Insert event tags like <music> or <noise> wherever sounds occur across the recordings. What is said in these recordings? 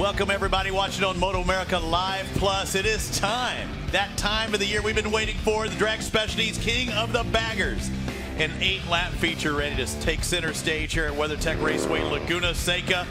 Welcome everybody watching on Moto America Live Plus. It is time, that time of the year we've been waiting for, the Drag Specialties King of the Baggers. An eight lap feature ready to take center stage here at WeatherTech Raceway Laguna Seca.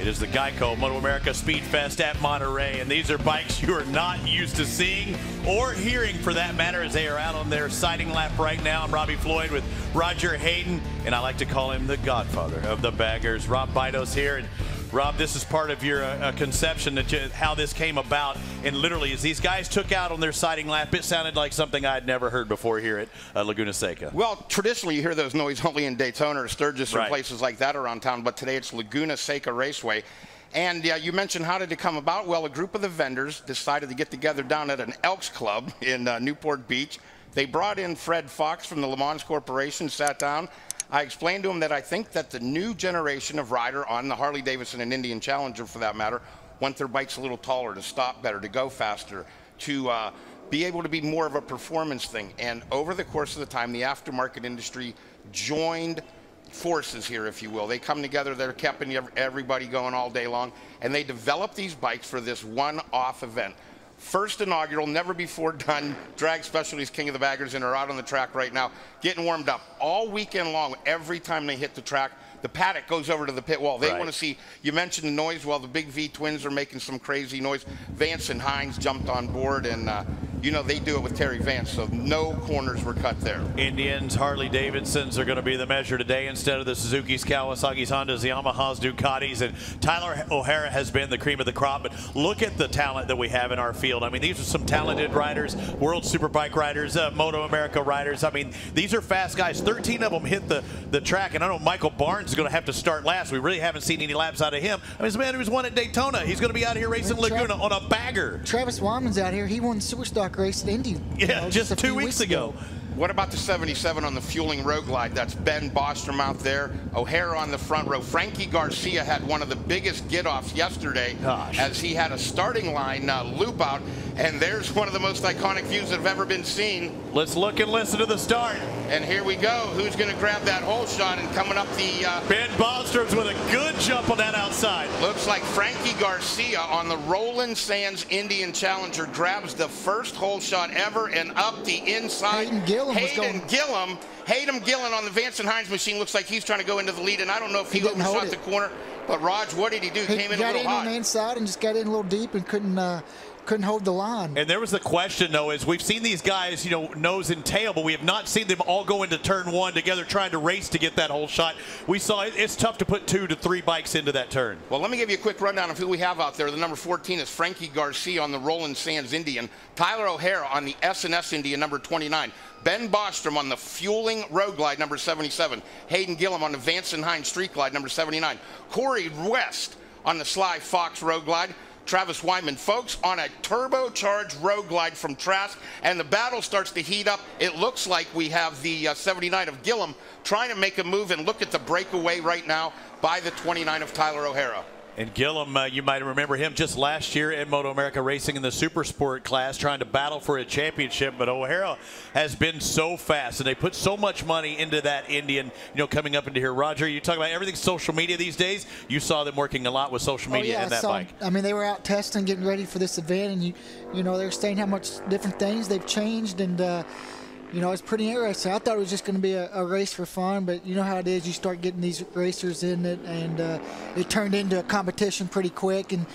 It is the Geico Moto America Speed Fest at Monterey, and these are bikes <laughs> you are not used to seeing or hearing for that matter as they are out on their sighting lap right now. I'm Robbie Floyd with Roger Hayden, and I like to call him the godfather of the baggers. Rob Bidos here. And Rob, this is part of your uh, conception that you, how this came about. And literally, as these guys took out on their sighting lap, it sounded like something I had never heard before here at uh, Laguna Seca. Well, traditionally, you hear those noises only in Daytona or Sturgis Right. or places like that around town, but today it's Laguna Seca Raceway. And yeah, you mentioned how did it come about? Well, a group of the vendors decided to get together down at an Elks Club in uh, Newport Beach. They brought in Fred Fox from the Le Mans Corporation, sat down. I explained to him that I think that the new generation of rider on the Harley Davidson and Indian Challenger, for that matter, want their bikes a little taller, to stop better, to go faster, to uh, be able to be more of a performance thing. And over the course of the time, the aftermarket industry joined forces here, if you will. They come together, they're keeping everybody going all day long, and they develop these bikes for this one-off event. First inaugural, never before done, Drag Specialties King of the Baggers, and are out on the track right now, getting warmed up all weekend long. Every time they hit the track, the paddock goes over to the pit wall. They Right. want to see, you mentioned the noise, well, the Big V twins are making some crazy noise. Vance and Hines jumped on board, and uh, you know, they do it with Terry Vance, so no corners were cut there. Indians, Harley Davidsons are going to be the measure today instead of the Suzuki's, Kawasaki's, Hondas, the Yamahas, Ducatis, and Tyler O'Hara has been the cream of the crop. But look at the talent that we have in our field. I mean, these are some talented riders, World Superbike riders, uh, Moto America riders. I mean, these are fast guys. 13 of them hit the, the track, and I know Michael Barnes is going to have to start last. We really haven't seen any laps out of him. I mean, this man who's won at Daytona. He's going to be out here racing Laguna on a bagger. Travis Wyman's out here. He won the Superstock race at Indy. you Yeah, know, just a two few weeks ago. What about the 77 on the fueling road glide? That's Ben Bostrom out there, O'Hara on the front row. Frankie Garcia had one of the biggest get-offs yesterday Gosh. as he had a starting line uh, loop out, and there's one of the most iconic views that have ever been seen. Let's look and listen to the start. And here we go. Who's going to grab that hole shot and coming up the... Uh, Ben Bostrom's with a good jump on that outside. Looks like Frankie Garcia on the Roland Sands Indian Challenger grabs the first hole shot ever and up the inside. Hayden Gillim was Hayden going- Gillim. Hayden Gillim on the Vance and Hines machine looks like he's trying to go into the lead, and I don't know if he, He didn't hold overshot the it. corner. But Raj, what did he do? He Came in a got little in on the inside and just got in a little deep and couldn't uh, couldn't hold the line. And there was the question, though, is we've seen these guys, you know, nose and tail, but we have not seen them all go into turn one together trying to race to get that whole shot. We saw it, it's tough to put two to three bikes into that turn. Well, let me give you a quick rundown of who we have out there. The number 14 is Frankie Garcia on the Roland Sands Indian. Tyler O'Hara on the S&S Indian, number 29. Ben Bostrom on the Fueling Road Glide, number 77. Hayden Gillim on the Vance and Hines Street Glide, number 79. Corey West on the Sly Fox Road Glide. Travis Wyman, folks, on a turbocharged road glide from Trask, and the battle starts to heat up. It looks like we have the uh, 79 of Gillim trying to make a move, and look at the breakaway right now by the 29 of Tyler O'Hara. And Gillim, uh, you might remember him just last year in Moto America racing in the Super Sport class, trying to battle for a championship. But O'Hara has been so fast, and they put so much money into that Indian, you know, coming up into here. Roger, you talk about everything social media these days. You saw them working a lot with social Oh, media yeah, and that bike. I mean, they were out testing, getting ready for this event, and you, you know, they were saying how much different things they've changed, and uh, you know, it's pretty interesting. I thought it was just going to be a, a race for fun, but you know how it is. You start getting these racers in it, and uh, it turned into a competition pretty quick. And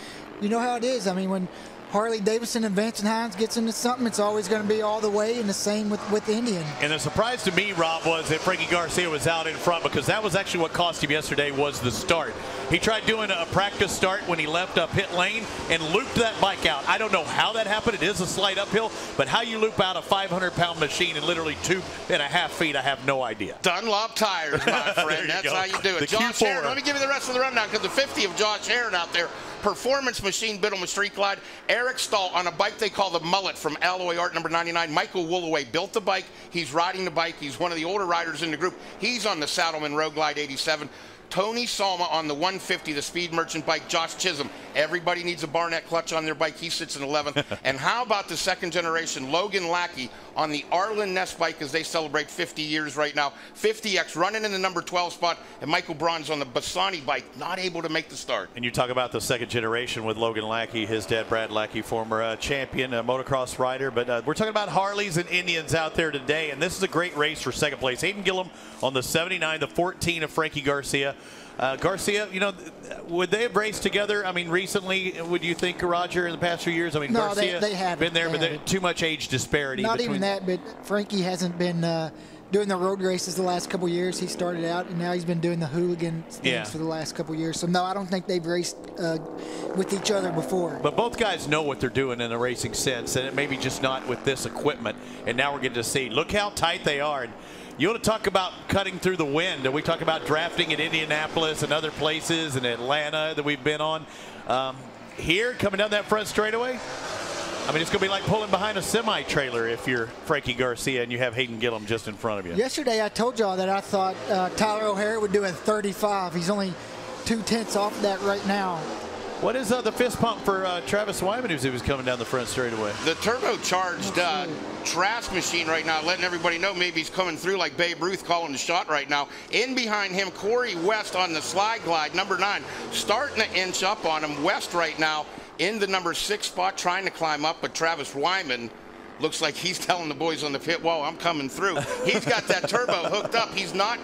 you know how it is. I mean, when Harley Davidson and Vance and Hines gets into something, it's always going to be all the way, and the same with with Indian. And the surprise to me, Rob, was that Frankie Garcia was out in front because that was actually what cost him yesterday was the start. He tried doing a practice start when he left a pit lane and looped that bike out. I don't know how that happened. It is a slight uphill, but how you loop out a 500-pound machine in literally two and a half feet, I have no idea. Dunlop tires, my <laughs> friend. That's go. how you do it. The Josh Q4. Aaron, let me give you the rest of the rundown because the 50 of Josh Herrin out there. Performance Machine Biddleman Street Glide. Eric Stahl on a bike they call the Mullet from Alloy Art number 99. Michael Woolaway built the bike. He's riding the bike. He's one of the older riders in the group. He's on the Saddleman Road Glide 87. Tony Salma on the 150, the Speed Merchant bike. Josh Chisholm. Everybody needs a Barnett clutch on their bike. He sits in 11th. <laughs> and how about the second generation Logan Lackey on the Arlen Ness bike as they celebrate 50 years right now. 50X running in the number 12 spot, and Michael Braun's on the Bassani bike, not able to make the start. And you talk about the second generation with Logan Lackey, his dad Brad Lackey, former uh, champion, uh, motocross rider. But uh, we're talking about Harleys and Indians out there today, and this is a great race for second place. Hayden Gillim on the 79, the 14 of Frankie Garcia. Uh, Garcia, you know, would they have raced together? I mean, recently, would you think, Roger, in the past few years? I mean, No, Garcia they- they haven't. been there, They but haven't. too much age disparity. Not even that, but Frankie hasn't been uh, doing the road races the last couple years. He started out, and now he's been doing the hooligan things Yeah. for the last couple years. So no, I don't think they've raced uh, with each other before. But both guys know what they're doing in a racing sense, and it maybe just not with this equipment. And now we're getting to see. Look how tight they are. And you want to talk about cutting through the wind. We talk about drafting at Indianapolis and other places and Atlanta that we've been on. Um, here, coming down that front straightaway, I mean, it's going to be like pulling behind a semi trailer if you're Frankie Garcia and you have Hayden Gillim just in front of you. Yesterday, I told y'all that I thought uh, Tyler O'Hara would do a 35. He's only two tenths off that right now. What is uh, the fist pump for uh, Travis Wyman as he was coming down the front straightaway? The turbocharged uh, Trask machine right now, letting everybody know maybe he's coming through like Babe Ruth calling the shot right now. In behind him, Corey West on the slide glide, number nine, starting to inch up on him. West right now in the number six spot, trying to climb up, but Travis Wyman looks like he's <laughs> telling the boys on the pit wall, I'm coming through. He's got that turbo <laughs> hooked up. He's not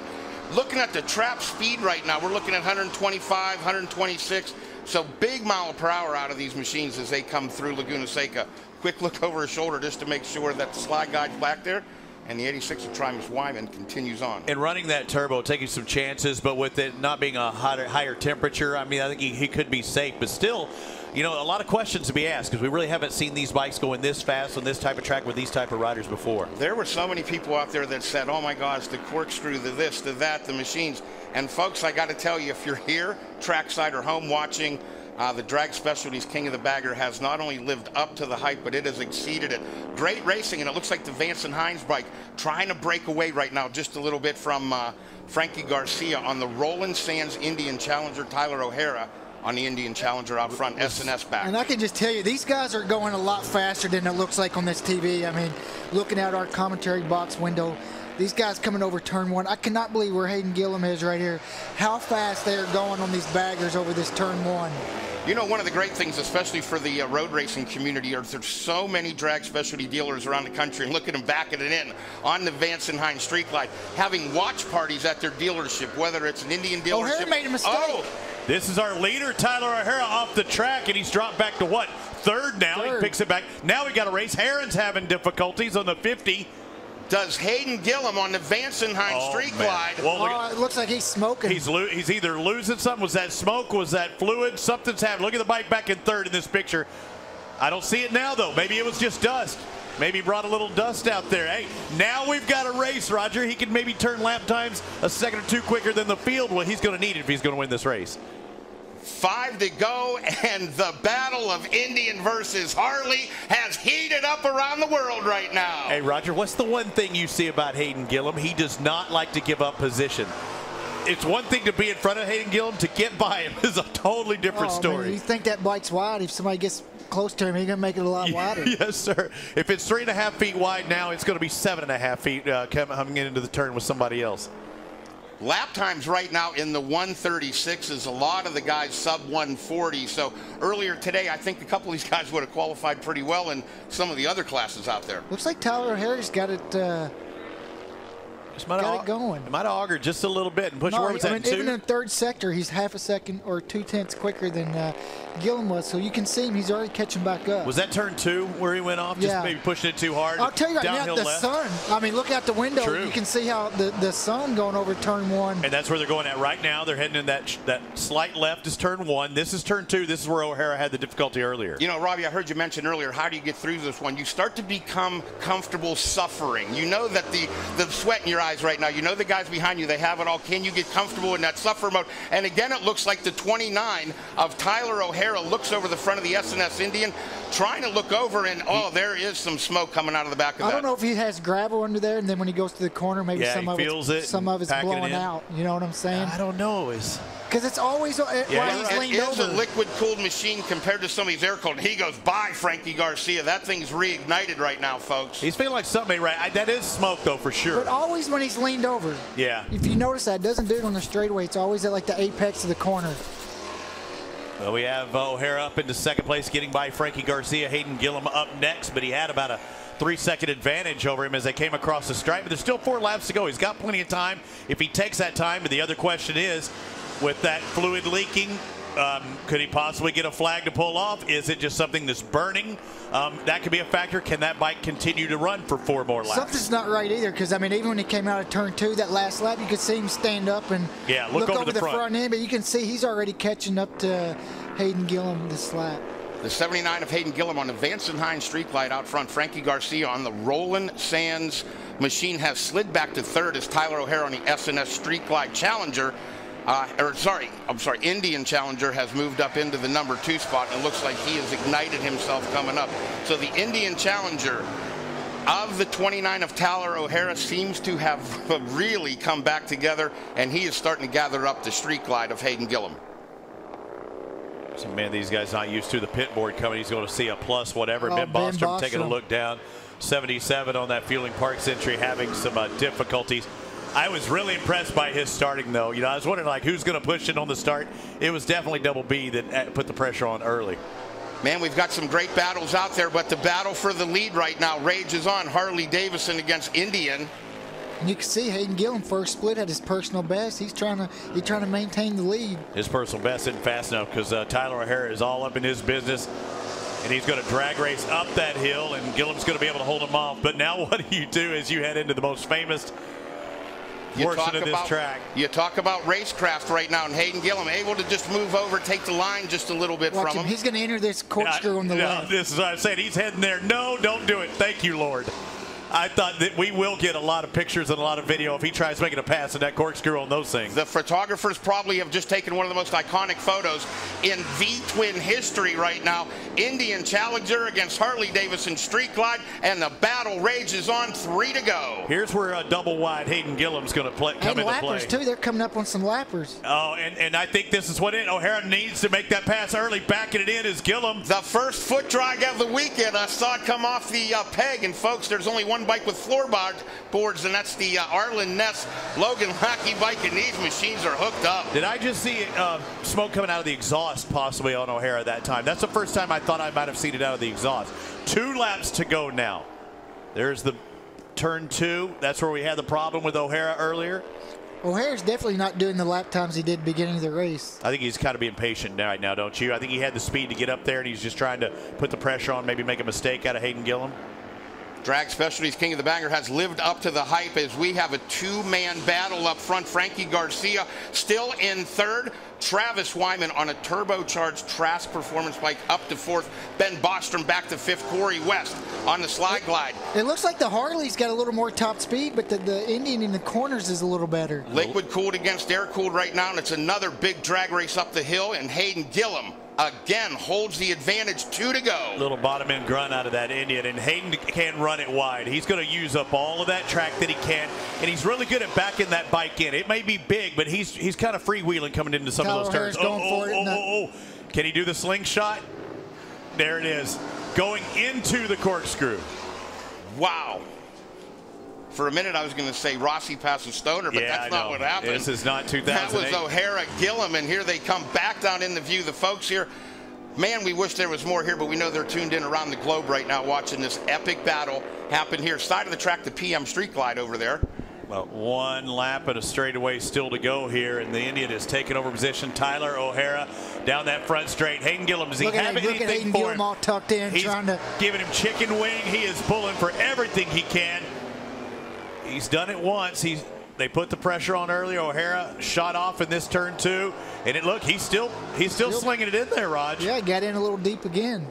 looking at the trap speed right now. We're looking at 125, 126. So big mile per hour out of these machines as they come through Laguna Seca. Quick look <laughs> over his shoulder just to make sure that the slide guide's back there. And the 86 of Travis Wyman continues on. and running that turbo, taking some chances, but with it not being a hotter, higher temperature, I mean, I think he, he could be safe. But still, you know, a lot of questions to be asked because we really haven't seen these bikes going this fast on this type of track with these type of riders before. There were so many people out there that said, oh my gosh, the corkscrew, the this, the that, the machines. And folks, I got to tell you, if you're here, trackside or home watching, uh, the Drag Specialties King of the Bagger has not only lived up to the hype, but it has exceeded it. Great racing, and it looks like the Vance and Hines bike trying to break away right now just a little bit from uh, Frankie Garcia on the Roland Sands Indian Challenger, Tyler O'Hara on the Indian Challenger out front, S&S back. And I can just tell you, these guys are going a lot faster than it looks like on this TV. I mean, looking out our commentary box window, these guys coming over turn one. I cannot believe where Hayden Gillim is right here. How fast they are going on these baggers over this turn one. You know, one of the great things, especially for the uh, road racing community, is there's so many drag specialty dealers around the country, and look at them backing it in on the Vance and Hines Street Glide, having watch parties at their dealership, whether it's an Indian dealership. O'Hara made a mistake. Oh, This is our leader, Tyler O'Hara, off the track, and he's dropped back to what? Third now. Third. He picks it back. Now we got a race. Herrin's having difficulties on the 50. does Hayden Gillim on the Vance and Hines Oh, Street man. Glide. Well, look, Oh, it looks like he's smoking. he's lo- he's either losing something. Was that smoke? Was that fluid? Something's happening. Look at the bike back in third in this picture. I don't see it now though. Maybe it was just dust. Maybe brought a little dust out there. Hey, now we've got a race, Roger. He can maybe turn lap times a second or two quicker than the field. Well, he's going to need it if he's going to win this race. Five to go, and the battle of Indian versus Harley has heated up around the world right now. Hey, Roger, what's the one thing you see about Hayden Gillim? He does not like to give up position. It's one thing to be in front of Hayden Gillim, to get by him <laughs> is a totally different Oh, man, story. you think that bike's wide? If somebody gets close to him, he's gonna make it a lot <laughs> wider. yes, sir. If it's three and a half feet wide now, it's going to be seven and a half feet uh, coming into the turn with somebody else. Lap times right now in the 136 is a lot of the guys sub 140. So earlier today, I think a couple of these <laughs> guys would have qualified pretty well in some of the other classes out there. Looks like Tyler O'Hara's got it. Uh, Just might Got have it going. It might have augured just a little bit and push no, where was I that mean, two? even in third sector, he's half a second or two tenths quicker than uh, Gillim was. So you can see him; he's already catching back up. was that turn two where he went off? Just maybe pushing it too hard. I'll tell you right now, the left. sun. I mean, look out the window. True. You can see how the, the sun going over turn one. And that's where they're going at right now. They're heading in that that slight left is turn one. This is turn two. This is where O'Hara had the difficulty earlier. You know, Robbie, I heard you mention earlier, how do you get through this one? You start to become comfortable suffering. You know that the, the sweat in your eyes right now, you know the guys behind you, they have it all. Can you get comfortable in that suffer mode? And again, it looks like the 29 of Tyler O'Hara O'Hara looks over the front of the S&S Indian, trying to look over, and oh, there is some smoke coming out of the back of I that. don't know if he has gravel under there, and then when he goes to the corner, maybe Yeah, some he of feels it's, it some of it's packing it blowing out. You know what I'm saying? I don't know. Is Because it's always uh, Yeah, while you're he's right. leaned It is over. a liquid-cooled machine compared to some of these air-cooled. He goes, by Frankie Garcia. That thing's reignited right now, folks. he's feeling like something ain't right? I, that is smoke though for sure. but always when he's leaned over. Yeah. If you notice that, doesn't do it on the straightaway. It's always at like the apex of the corner. Well, we have O'Hara up into second place, getting by Frankie Garcia. Hayden Gillim up next, but he had about a three-second advantage over him as they came across the stripe. But there's still four laps to go. He's got plenty of time if he takes that time. But the other question is, with that fluid leaking, um, could he possibly get a flag to pull off? Is it just something that's burning? Um, that could be a factor. Can that bike continue to run for four more laps? Something's not right either. Because I mean, even when he came out of turn two, that last lap, you could see him stand up and Yeah, look over the the front. end. But you can see he's already catching up to Hayden Gillim this lap. The 79 of Hayden Gillim on the Vance and Hines Street Glide out front. Frankie Garcia on the Roland Sands machine has slid back to third as Tyler O'Hara on the S&S Street Glide Challenger. Uh, or sorry, I'm sorry, Indian Challenger has moved up into the number two spot and it looks like he has ignited himself coming up. So the Indian Challenger of the 29 of Tyler O'Hara seems to have <laughs> really come back together and he is starting to gather up the Street Glide of Hayden Gillim. So, man, these guys not used to the pit board coming. He's going to see a plus whatever. Oh, ben Ben Bostrom taking a look down. 77 on that Fueling Parks entry, having some uh, difficulties. I was really impressed by his starting, though. You know, I was wondering, like, who's going to push it on the start. It was definitely Double B that uh, put the pressure on early. Man, we've got some great battles out there, but the battle for the lead right now rages on. Harley Davidson against Indian. And you can see Hayden Gillim first split at his personal best. He's trying to he's trying to maintain the lead. His personal best isn't fast enough because uh, Tyler O'Hara is all up in his business. And he's going to drag race up that hill, and Gillim's going to be able to hold him off. But now, <laughs> what do you do as you head into the most famous You portion talk of this about, track? You talk about racecraft right now, and Hayden Gillim able to just move over, take the line just a little bit Watch from him. him. He's going to enter this corkscrew on the No, left. This is what I'm saying. He's heading there. No, don't do it. Thank you, Lord. I thought that we will get a lot of pictures and a lot of video if he tries making a pass in that corkscrew on those things. The photographers probably have just taken one of the most iconic photos in V-twin history right now. Indian Challenger against Harley Davidson Street Glide, and the battle rages on. Three to go. Here's where a double wide Hayden Gillim's going to play, come and into lappers play. too. They're coming up on some lappers. Oh, and, and I think this is what it. O'Hara needs to make that pass early. Backing it in is Gillim. The first foot drag of the weekend. I saw it come off the uh, peg. And folks, there's only one bike with floorboard boards, and that's the uh, Arlen Ness Logan Lackey bike. And these machines are hooked up. Did I just see uh, smoke coming out of the exhaust possibly on O'Hara that time? That's the first time I thought I might have seen it out of the exhaust. Two laps to go now. There's the turn two. That's where we had the problem with O'Hara earlier. O'Hara's definitely not doing the lap times he did beginning of the race. I think he's kind of being patient right now, don't you? I think he had the speed to get up there, and he's just trying to put the pressure on, maybe make a mistake out of Hayden Gillim. Drag Specialties King of the Banger has lived up to the hype as we have a two-man battle up front. Frankie Garcia still in third. Travis Wyman on a turbocharged Trask performance bike up to fourth. Ben Bostrom back to fifth. Corey West on the slide glide. It looks like the Harley's got a little more top speed, but the, the Indian in the corners is a little better. Liquid cooled against air cooled right now, and it's another big drag race up the hill. And Hayden Gillim again holds the advantage. Two to go. Little bottom end grunt out of that Indian, and Hayden can run it wide. He's going to use up all of that track that he can, and he's really good at backing that bike in. It may be big, but he's he's kind of freewheeling coming into some Tyler of those turns. Harris going oh, for it oh, oh, oh, oh. Can he do the slingshot? There it is. Going into the corkscrew. Wow. For a minute, I was going to say Rossi passes Stoner, but Yeah, that's not what happened. This is not That was O'Hara Gillim, and here they come back down in the view. The folks here, man, we wish there was more here, but we know they're tuned in around the globe right now watching this epic battle happen here. Side of the track, the PM Street Glide over there. Well, one lap and a straightaway still to go here, and the Indian is taking over position. Tyler O'Hara down that front straight. Hayden Gillim, does he Look at, have look at anything Hayden for Gillim him? all tucked in, He's trying to. giving him chicken wing. He is pulling for everything he can. He's done it once. He's they put the pressure on earlier. O'Hara shot off in this turn two, and it look he's still he's still Still- slinging it in there, Raj. Yeah, got in a little deep again.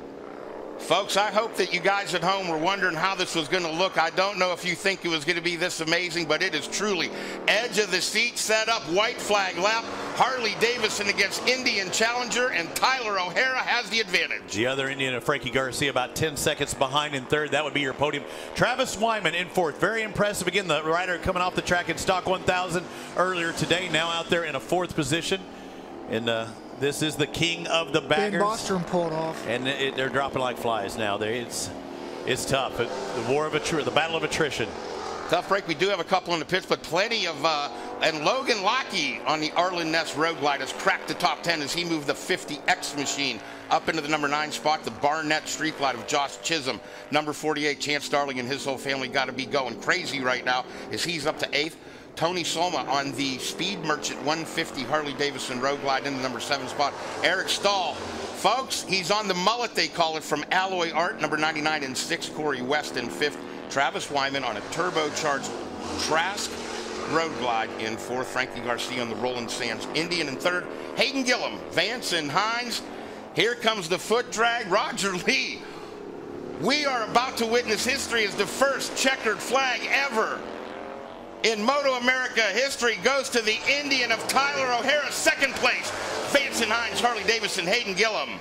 Folks, I hope that you guys at home were wondering how this was going to look. I don't know if you think it was going to be this amazing, but it is truly edge of the seat set up, white flag lap. Harley Davidson against Indian Challenger, and Tyler O'Hara has the advantage. The other Indian, Frankie Garcia, about 10 seconds behind in third. That would be your podium. Travis Wyman in fourth. Very impressive. Again, the rider coming off the track in Stock 1000 earlier today, now out there in a fourth position. And uh, this is the king of the baggers. Ben Bostrom pulled off. And it, they're dropping like flies now. They, it's it's tough. It, the war of attrition, the battle of attrition. Tough break. We do have a couple in the pits, but plenty of. Uh, and Logan Lackey on the Arlen Ness Road Glide has cracked the top 10 as he moved the 50X machine up into the number nine spot. The Barnett Street Glide of Josh Chisholm, number 48. Chance Darling and his whole family got to be going crazy right now as he's up to eighth. Tony Soma on the Speed Merchant 150 Harley Davidson Road Glide in the number seven spot. Eric Stahl, folks, he's on the mullet, they call it, from Alloy Art, number 99 in sixth. Corey West in fifth. Travis Wyman on a turbocharged Trask Road Glide in fourth. Frankie Garcia on the Roland Sands Indian in third. Hayden Gillim, Vance and Hines. Here comes the foot drag. Roger <laughs> Lee. We are about to witness history as the first checkered flag ever in Moto America history goes to the Indian of Tyler O'Hara, second place. Vance and Hines, Harley Davidson, Hayden Gillim.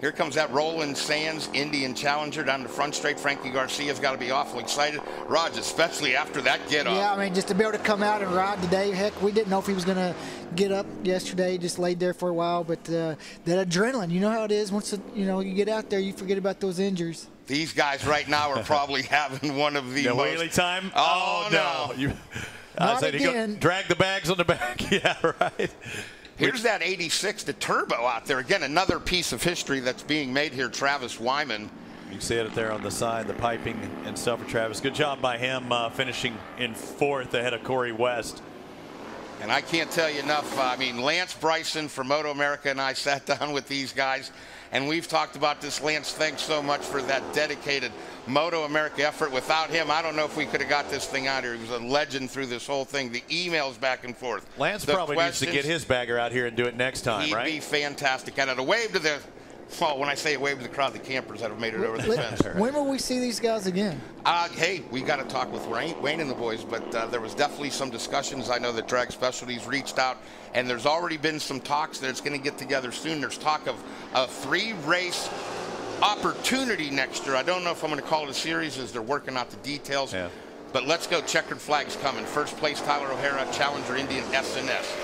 Here comes that Roland Sands Indian Challenger down the front straight. Frankie Garcia's got to be awful excited. Raj, especially after that get up. Yeah, I mean, just to be able to come out and ride today. Heck, we didn't know if he was going to get up yesterday. Just laid there for a while, but uh, that adrenaline, you know how it is. Once you know you get out there, you forget about those injuries. These guys right now are probably <laughs> having one of the, the most. wheelie time. Oh, Oh, no. no! You, Not said you go- again. drag the bags on the back. <laughs> yeah, right. Here's that 86 to turbo out there. Again, another piece of history that's being made here. Travis Wyman. You can see it there on the side, the piping and stuff for Travis. Good job by him uh, finishing in fourth ahead of Corey West. And I can't tell you enough. uh, I mean, Lance Bryson from Moto America and I <laughs> sat down with these guys, and we've talked about this. Lance, thanks so much for that dedicated Moto America effort. Without him, I don't know if we could have got this thing out here. He was a legend through this whole thing. The emails back and forth. Lance The probably needs to get his bagger out here and do it next time, Right? He'd be fantastic. And a wave to the, well, when I say a wave to the crowd, the campers that have made it over the fence. When will we see these guys again? Uh, hey, we got to talk with Wayne, Wayne and the boys, but uh, there was definitely some discussions. I know that Drag Specialties reached out, and there's already been some talks that it's going to get together soon. There's talk of a three-race opportunity next year. I don't know if I'm going to call it a series as they're working out the details. Yeah. But let's go. Checkered flags coming. First place, Tyler O'Hara, Challenger Indian S&S.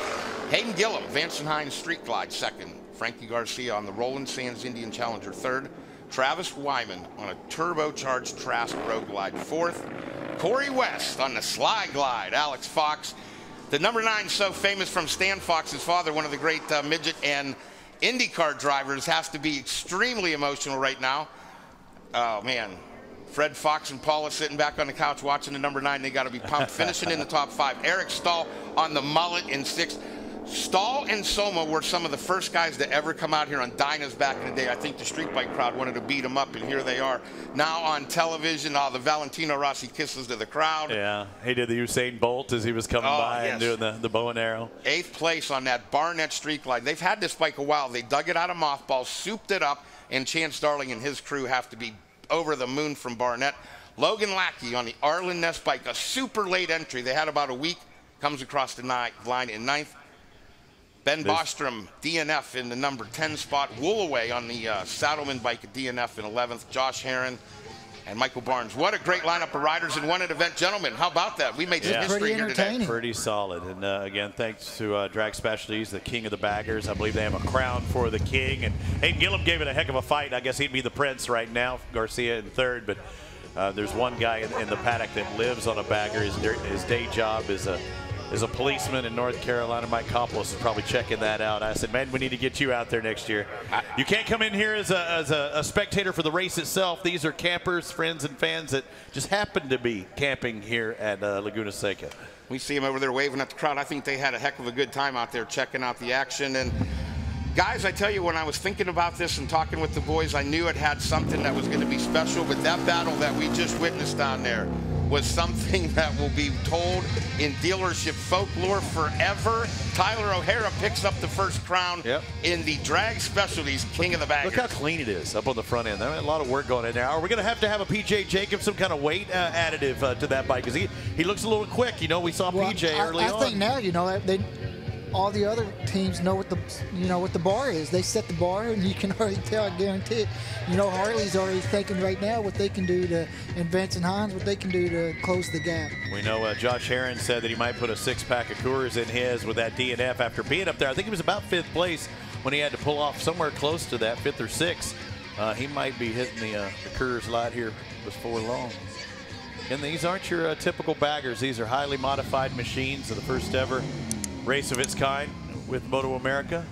Hayden Gillim, Vance and Hines Street Glide second. Frankie Garcia on the Roland Sands Indian Challenger third. Travis Wyman on a turbocharged Trask Road Glide fourth. Corey West on the Sly Glide. Alex Fox. The number nine, so famous from Stan Fox's father, one of the great uh, midget and IndyCar drivers, has to be extremely emotional right now. Oh, man. Fred Fox and Paula sitting back on the couch watching the number nine. They got to be pumped. Finishing in the top five. Eric Stahl on the mullet in sixth. Stahl and Soma were some of the first guys to ever come out here on Dynas back in the day. I think the street bike crowd wanted to beat them up, and here they are now on television. All the Valentino Rossi kisses to the crowd. Yeah, he did the Usain Bolt as he was coming Oh, by and doing the, the bow and arrow. Eighth place on that Barnett Street Glide. They've had this bike a while. They dug it out of mothballs, souped it up, and Chance Darling and his crew have to be over the moon from Barnett. Logan Lackey on the Arlen Ness bike, a super late entry. They had about a week, comes across the line in ninth. Ben This- Bostrom, DNF in the number 10 spot. Woolaway on the uh, Saddleman bike at DNF in 11th. Josh Herrin and Michael Barnes. What a great lineup of riders in one event. Gentlemen, how about that? We made some Yeah. history Pretty here today. Pretty solid. And uh, again, thanks to uh, Drag Specialties, the king of the baggers. I believe they have a crown for the king. And Hayden Gillim gave it a heck of a fight. I guess he'd be the prince right now. Garcia in third. But uh, there's one guy in, in the paddock that lives on a bagger. His, his day job is a is a policeman in North Carolina. Mike Coppolis is probably checking that out. I said, man, we need to get you out there next year. You can't come in here as a, as a, a spectator for the race itself. These are campers, friends, and fans that just happen to be camping here at uh, Laguna Seca. We see them over there waving at the crowd. I think they had a heck of a good time out there checking out the action. And guys, I tell you, when I was thinking about this and talking with the boys, I knew it had something that was going to be special. But that battle that we just witnessed down there, was something <laughs> that will be told in dealership folklore forever. Tyler O'Hara picks up the first crown Yep. in the drag specialties King of the Baggers. Look how clean it is up on the front end. There a lot of work going in there. Are we going to have to have a PJ Jacobs some kind of weight uh, additive uh, to that bike? Because he, he looks a little quick. You know, we saw Well, PJ I, early I on. think now you know they all the other teams know what the you know what the bar is. They set the bar, and you can <laughs> already tell. I guarantee it. You know Harley's already thinking right now what they can do to, and Vance and Hines what they can do to close the gap. We know uh, Josh Herrin said that he might put a six pack of Coors in his with that DNF after being up there. I think he was about fifth place when he had to pull off somewhere close to that, fifth or sixth. Uh, he might be hitting the, uh, the Coors light here before long. And these aren't your uh, typical baggers. These are highly modified machines of the first ever race of its kind with Moto America.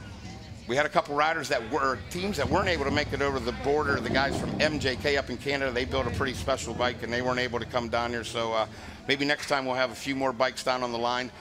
We had a couple riders that were teams that weren't able to make it over the border. The guys from MJK up in Canada, they built a pretty special bike and they weren't able to come down here. So uh, maybe next time we'll have a few more bikes down on the line.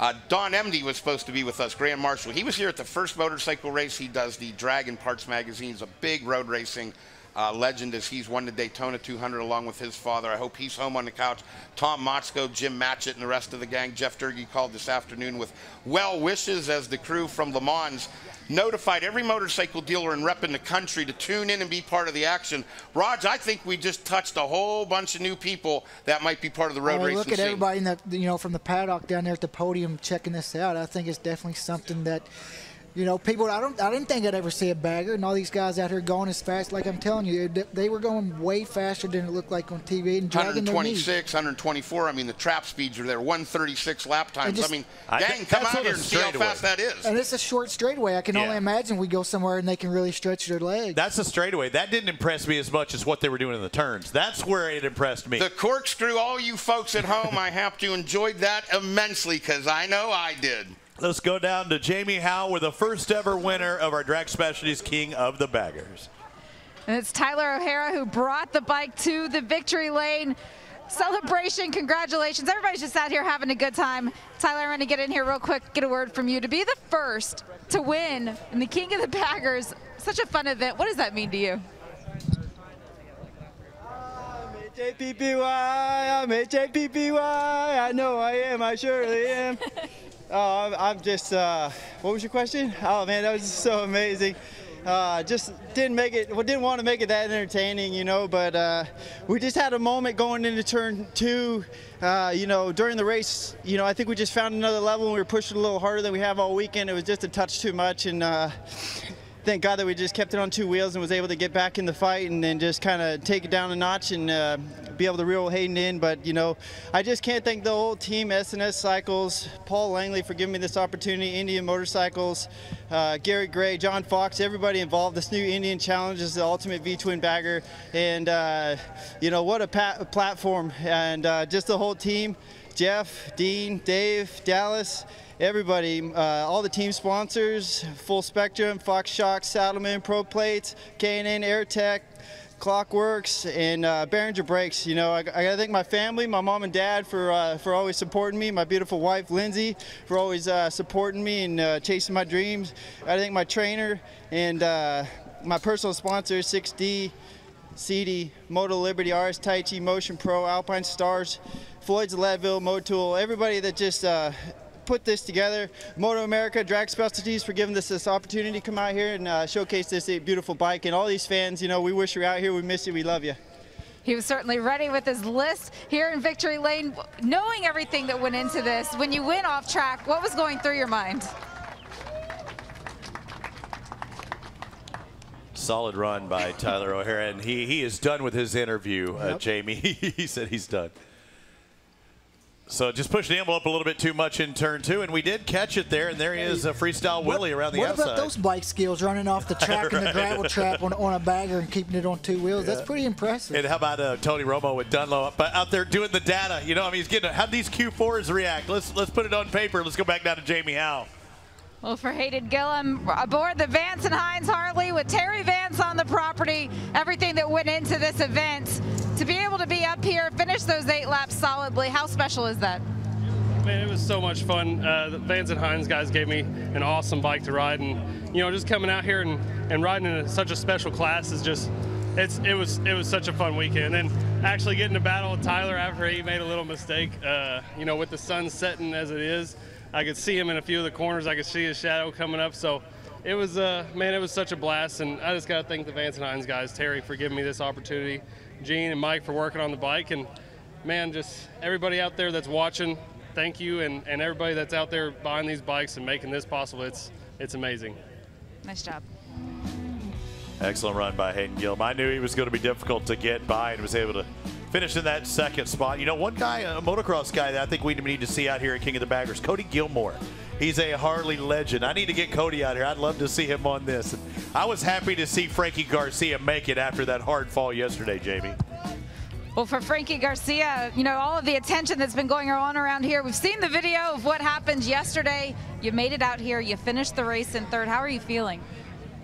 Uh, Don Emde was supposed to be with us, Grand Marshal. He was here at the first motorcycle race. He does the Dragon Parts magazines, a big road racing uh, legend as he's won the Daytona 200 along with his father. I hope he's home on the couch. Tom Motzko, Jim Matchett, and the rest of the gang. Jeff Durkee called this afternoon with well wishes as the crew from Le Mans notified every motorcycle dealer and rep in the country to tune in and be part of the action. Raj, I think we just touched a whole bunch of new people that might be part of the road Well, racing look at scene. everybody in the you know from the paddock down there at the podium checking this out. I think it's definitely something that. You know, people. I don't. I didn't think I'd ever see a bagger, and all these guys out here going as fast. Like I'm telling you, they- they were going way faster than it looked like on TV and dragging their knees. 126, 124. I mean, the trap speeds are there. 136 lap times. just- I mean, I gang, think come that's out here and see how fast that is. And it's a short straightaway. I can Yeah. only imagine we go somewhere and they can really stretch their legs. That's the straightaway. That didn't impress me as much as what they were doing in the turns. That's where it impressed me. The corkscrew, all you folks at home, I have to enjoyed that immensely because I know I did. Let's go down to Jamie Howe with the first ever winner of our Drag Specialties King of the Baggers. And it's Tyler O'Hara who brought the bike to the victory lane. Celebration, congratulations. Everybody's just out here having a good time. Tyler, I'm going to get in here real quick, get a word from you. To be the first to win in the King of the Baggers, such a fun event. What does that mean to you? I'm JPPY, I'm HJPPY. I know I am, I surely am. <laughs> oh, I'm, just, uh, what was your question? Oh man, that was so amazing. Uh, just didn't make it, well, didn't want to make it that entertaining, you know, but uh, we just had a moment going into turn two. Uh, you know, during the race, you know, I think we just found another level and we were pushing a little harder than we have all weekend. It was just a touch too much. And, uh, thank God that we just kept it on two wheels and was able to get back in the fight and then just kind of take it down a notch and uh, be able to reel Hayden in. But you know, I just can't thank the whole team, S&S Cycles, Paul Langley for giving me this opportunity, Indian Motorcycles, uh, Garrett Gray, John Fox, everybody involved. This new Indian Challenge is the ultimate V-twin bagger, and uh, you know what a platform and uh, just the whole team. Jeff, Dean, Dave, Dallas, everybody, uh, all the team sponsors, Full Spectrum, Fox Shock, Saddleman, Pro Plates, K&N, AirTech, Klock Werks, and uh, Beringer Brakes. You know, I, I gotta thank my family, my mom and dad for uh, for always supporting me, my beautiful wife Lindsay for always uh, supporting me and uh, chasing my dreams. I gotta thank my trainer and uh, my personal sponsor, 6D. CD, Moto Liberty, RS Taichi, Motion Pro, Alpinestars, Floyd's Leadville, Motool, everybody that just uh, put this together. Moto America, Drag Specialties for giving us this opportunity to come out here and uh, showcase this beautiful bike. And all these fans, you know, we wish you were out here. We miss you. We love you. He was certainly ready with his list here in Victory Lane, knowing everything that went into this. When you went off track, what was going through your mind? Solid run by Tyler O'Hara, and he, he is done with his interview, uh, Jamie. <laughs> he said he's done. So just pushed the envelope a little bit too much in turn two, and we did catch it there, and there he is, a freestyle Willie around the what outside. What about those bike skills running off the track and the <laughs> gravel trap on, on a bagger and keeping it on two wheels? That's pretty impressive. And how about uh, Tony Romo with Dunlop but out there doing the data? You know, I mean, he's getting how these Q4s react. Let's let's put it on paper. Let's go back down to Jamie Howe. Well, for Hayden Gillim, aboard the Vance and Hines Harley with Terry Vance on the property, everything that went into this event. To be able to be up here, finish those eight laps solidly, how special is that? Man, it was so much fun. Uh, the Vance and Hines guys gave me an awesome bike to ride, and you know, just coming out here and, and riding in a, such a special class is just, it's it was it was such a fun weekend. And actually getting to battle with Tyler after he made a little mistake. Uh, you know, with the sun setting as it is, I could see him in a few of the corners. I could see his shadow coming up. So it was, uh, man, it was such a blast. And I just got to thank the Vance and Hines guys, Terry for giving me this opportunity, Gene and Mike for working on the bike, and man, just everybody out there that's watching, thank you, and, and everybody that's out there buying these bikes and making this possible. It's it's amazing. Nice job. Excellent run by Hayden Gillim. I knew he was going to be difficult to get by and was able to finish in that second spot. You know, one guy, a motocross guy that I think we need to see out here at King of the Baggers, Cody Gilmore. He's a Harley legend. I need to get Cody out here. I'd love to see him on this. And I was happy to see Frankie Garcia make it after that hard fall yesterday, Jamie. Well, for Frankie Garcia, you know, all of the attention that's been going on around here, we've seen the video of what happened yesterday. You made it out here, you finished the race in third. How are you feeling?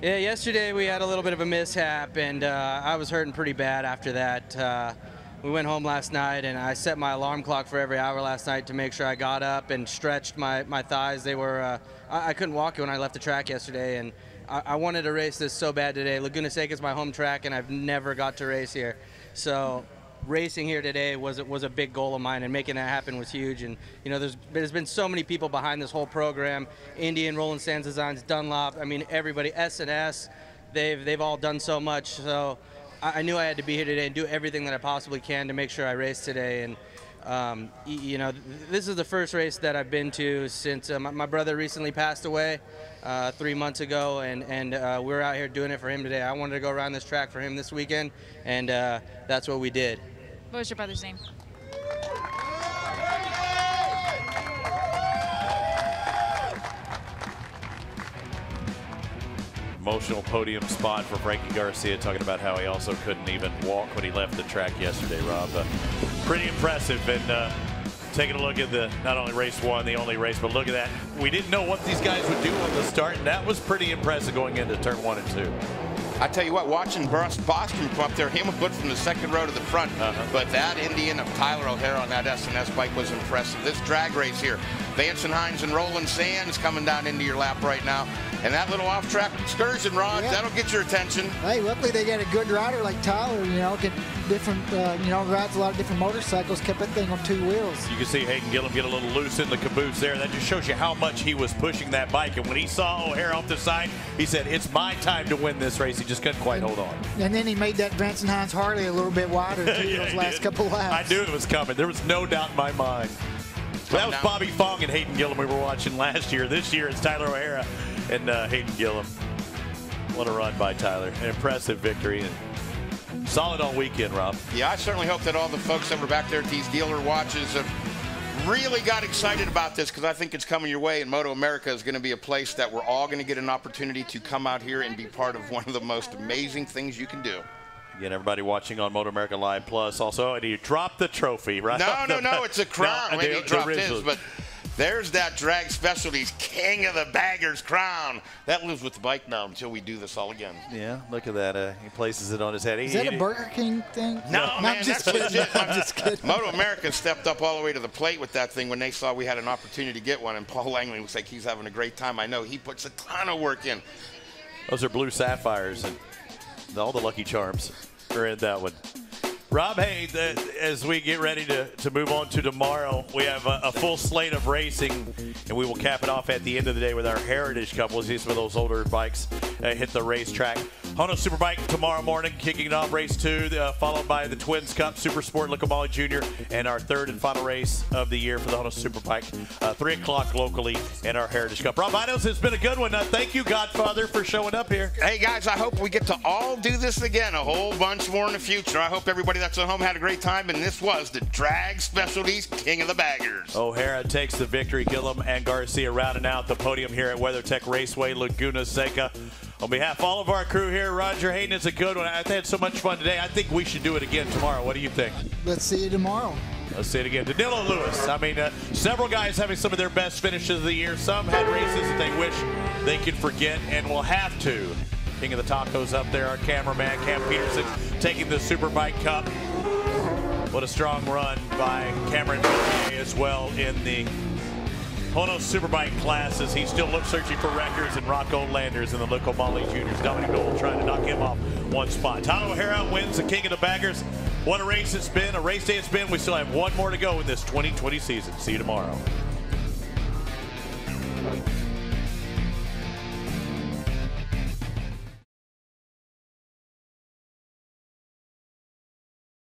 Yeah, yesterday we had a little bit of a mishap, and uh, I was hurting pretty bad after that. Uh, we went home last night, and I set my alarm clock for every hour last night to make sure I got up and stretched my, my thighs. They were, uh, I, I, couldn't walk when I left the track yesterday, and I, I, wanted to race this so bad today. Laguna Seca is my home track, and I've never got to race here. So racing here today was was a big goal of mine, and making that happen was huge. And you know, there's there's been so many people behind this whole program: Indian, Roland Sands Designs, Dunlop. I mean, everybody, S&S. They've they've all done so much. So I, knew I had to be here today and do everything that I possibly can to make sure I race today. And um, you know, this is the first race that I've been to since uh, my, my, brother recently passed away uh, three months ago, and and uh, we're out here doing it for him today. I wanted to go around this track for him this weekend, and uh, that's what we did. What was your brother's name? Emotional podium spot for Frankie Garcia, talking about how he also couldn't even walk when he left the track yesterday, Rob. Uh, pretty impressive. And uh, taking a look at the not only race one, the only race, but look at that. We didn't know what these guys would do on the start, and that was pretty impressive going into turn one and two. I tell you what, watching Bostrom come up there, him put from the second row to the front. Uh -huh. But that Indian of Tyler O'Hara on that S&S bike was impressive. This drag race here, Vance and Hines and Roland Sands coming down into your lap right now. And that little off-track excursion, Rod, yeah. that'll get your attention. Hey, luckily they got a good rider like Tyler, you know, get different, uh, you know, rides a lot of different motorcycles, kept that thing on two wheels. You can see Hayden Gillim get a little loose in the caboose there. That just shows you how much he was pushing that bike. And when he saw O'Hara off the side, he said, it's my time to win this race. He just couldn't quite and, hold on. And then he made that Vance and Hines Harley a little bit wider, too, <laughs> yeah, those last did. couple laps. I knew it was coming. There was no doubt in my mind. Well, that was Bobby Fong and Hayden Gillim we were watching last year. This year it's Tyler O'Hara and uh, Hayden Gillim. What a run by Tyler. An impressive victory. And solid all weekend, Rob. Yeah, I certainly hope that all the folks that were back there at these dealer watches have really got excited about this because I think it's coming your way, and Moto America is going to be a place that we're all going to get an opportunity to come out here and be part of one of the most amazing things you can do. Again, everybody watching on Moto America Live Plus. Also, and you dropped the trophy, right? No, no, no, it's a crown. No, Maybe he dropped his, but there's that drag specialties king of the baggers crown. That lives with the bike now until we do this all again. Yeah, look at that. Uh, he places it on his head. Is that a Burger King thing? No, no man, just that's legit. I'm just kidding. Moto America stepped up all the way to the plate with that thing when they saw we had an opportunity to get one, and Paul Langley looks like he's having a great time. I know he puts a ton of work in. Those are blue sapphires and all the Lucky Charms are in that one. Rob, the, as we get ready to, to move on to tomorrow, we have a, a, full slate of racing, and we will cap it off at the end of the day with our Heritage Cup. We'll see some of those older bikes uh, hit the racetrack. Honda Superbike tomorrow morning, kicking it off race two, uh, followed by the Twins Cup, Super Sport Liqui Moly Jr., and our third and final race of the year for the Honda Superbike. Uh, 3 o'clock locally in our Heritage Cup. Rob Idos, it's been a good one. Uh, thank you, Godfather, for showing up here. Hey, guys, I hope we get to all do this again a whole bunch more in the future. I hope everybody that's at home had a great time, and this was the Drag Specialties King of the Baggers. O'Hara takes the victory. Gillim and Garcia rounding out the podium here at WeatherTech Raceway, Laguna Seca. On behalf of all of our crew here, Roger Hayden, it's a good one. I've had so much fun today. I think we should do it again tomorrow. What do you think? Let's see you tomorrow. Let's see it again. Danilo Lewis. I mean, uh, several guys having some of their best finishes of the year. Some had races that they wish they could forget and will have to. King of the Tacos up there, our cameraman, Cam Petersen, taking the Superbike Cup. What a strong run by Cameron as well in the Pono Superbike classes. He's still look searching for records and Rocco Landers in the local Moly Juniors. Dominic Noel trying to knock him off one spot. Tyler O'Hara wins the King of the Baggers. What a race it's been, a race day it's been. We still have one more to go in this 2020 season. See you tomorrow.